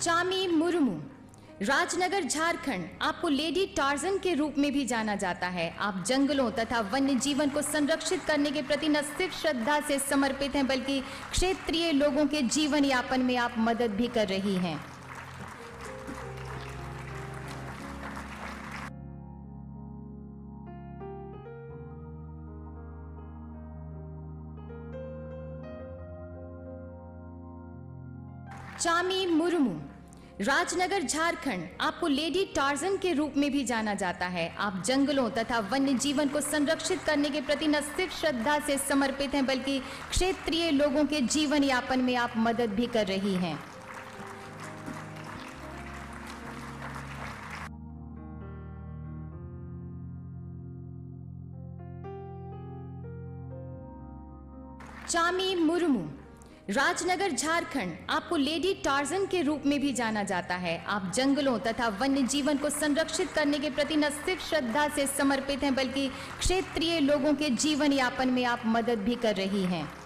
चामी मुर्मू। राजनगर, झारखंड। आपको lady Tarzan के रूप में भी जाना जाता है। आप जंगलों तथा वन्य जीवन को संरक्षित करने के प्रति न सिर्फ़ श्रद्धा से समर्पित हैं, बल्कि क्षेत्रीय लोगों के जीवन यापन में आप मदद भी कर रही हैं। चामी मुर्मू। राजनगर, झारखंड। आपको लेडी टार्जन के रूप में भी जाना जाता है। आप जंगलों तथा वन्य जीवन को संरक्षित करने के प्रति न सिर्फ़ श्रद्धा से समर्पित हैं, बल्कि क्षेत्रीय लोगों के जीवन यापन में आप मदद भी कर रही हैं। चामी मुर्मू। राजनगर, झारखंड, आपको लेडी टार्जन के रूप में भी जाना जाता है। आप जंगलों तथा वन्य जीवन को संरक्षित करने के प्रति न सिर्फ़ श्रद्धा से समर्पित हैं, बल्कि क्षेत्रीय लोगों के जीवन यापन में आप मदद भी कर रही हैं।